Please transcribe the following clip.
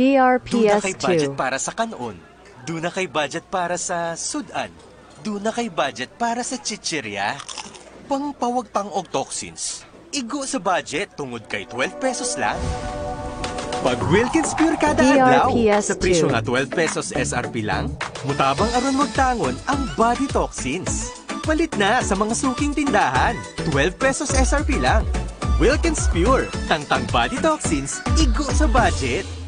Duna kay budget DRPS2. para sa kanon. Duna kay budget para sa sudan. Duna kay budget para sa chichirya. Pangpawag pang og toxins. Igo sa budget tungod kay 12 pesos lang. Pag Wilkins Pure kada adlaw, DRPS2. sa presyo nga 12 pesos SRP lang, mutabang aron magtangon ang body toxins. Palit na sa mga suking tindahan. 12 pesos SRP lang. Wilkins Pure, tangtang body toxins, igo sa budget.